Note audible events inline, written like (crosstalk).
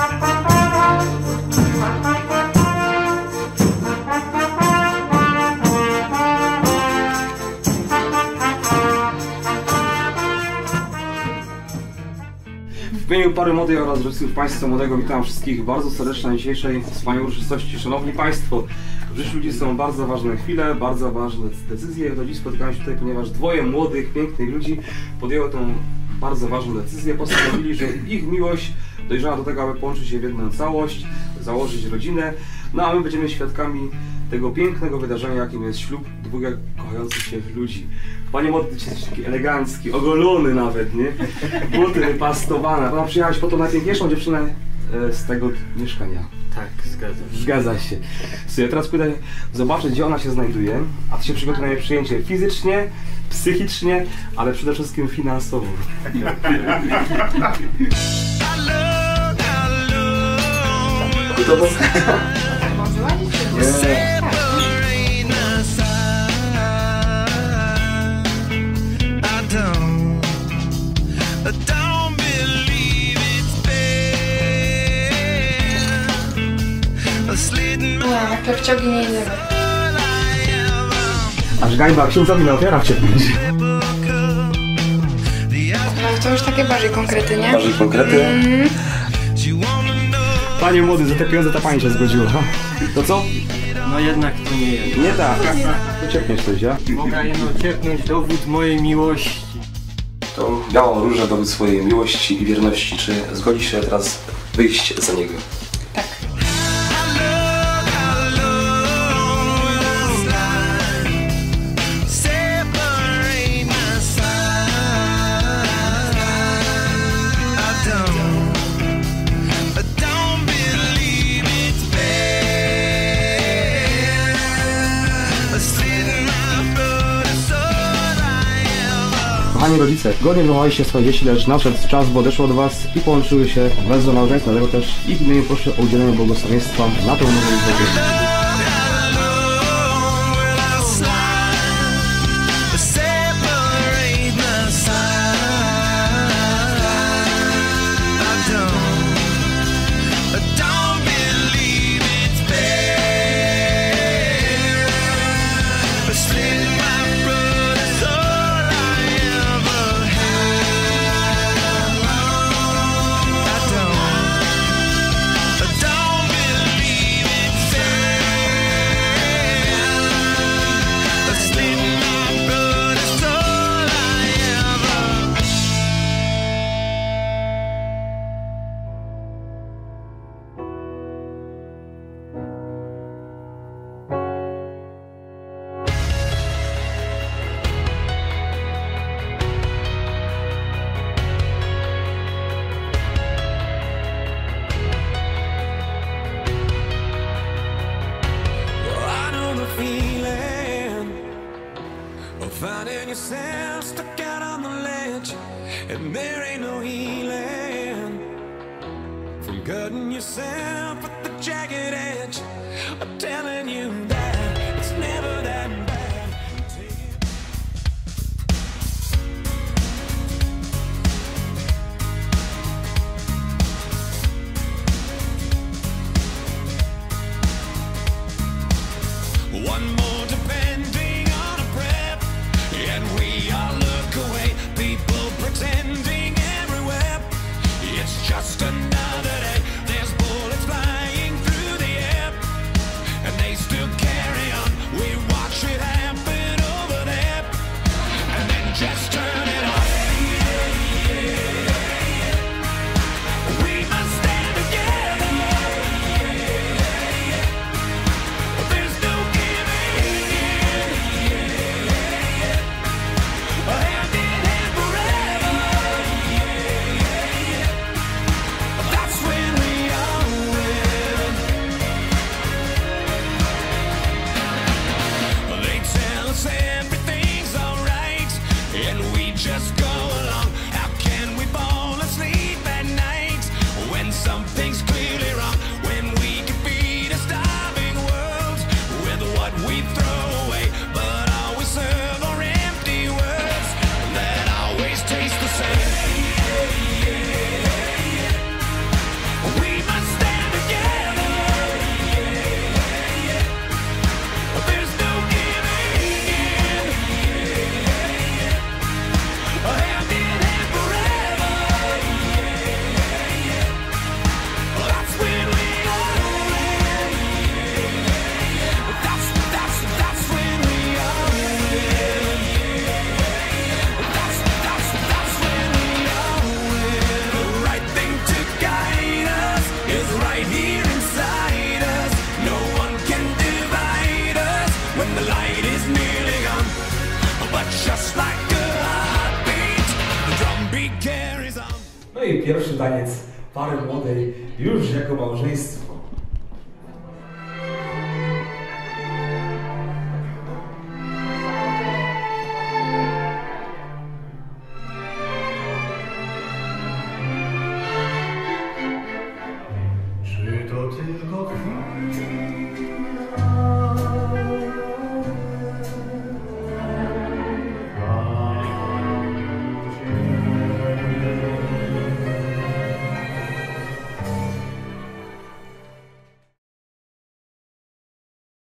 W imieniu Pary Młodej oraz Rzeczników Państwa Młodego witam wszystkich bardzo serdecznie na dzisiejszej wspaniałej uroczystości. Szanowni Państwo, w życiu ludzi są bardzo ważne chwile, bardzo ważne decyzje. Do dziś spotykałem się tutaj, ponieważ dwoje młodych, pięknych ludzi podjęło tą bardzo ważną decyzję. Postanowili, że ich miłość dojrzała do tego, aby połączyć się w jedną całość, założyć rodzinę. No a my będziemy świadkami tego pięknego wydarzenia, jakim jest ślub dwóch kochających się ludzi. Panie Mordy, ty jesteś taki elegancki, ogolony nawet, nie? Buty wypastowane. Ona przyjechałaś po tą najpiękniejszą dziewczynę e, z tego mieszkania. Tak, zgadza się. Zgadza się. Słuchaj, teraz pójdę zobaczyć, gdzie ona się znajduje, a ty się przygotuj na jej przyjęcie fizycznie, psychicznie, ale przede wszystkim finansowo. (laughs) I. Slitting my Nie, klepciogi nie ever Aż gańba księdzowi na ofiarach będzie. The No to już takie bardziej konkrety, nie? Bardziej konkrety? know. Panie młody, za te pieniądze ta pani się zgodziła. To co? No jednak to nie jest. Nie tak. Uciekniesz coś, ja? Mogę jeno ciepnąć dowód mojej miłości. Tą białą różę dowód swojej miłości i wierności. Czy zgodzi się teraz wyjść za niego? Kochani rodzice, godnie wychowaliście swoje dzieci, lecz nadszedł czas, bo odeszło od was i połączyły się do małżeństwa, dlatego też ich imieniu proszę o udzielenie błogosławieństwa na tą nową finding yourself stuck out on the ledge, and there ain't no healing from cutting yourself at the jagged edge. I'm telling Just another day. And we just go pierwszy taniec pary młodej już jako małżeństwo.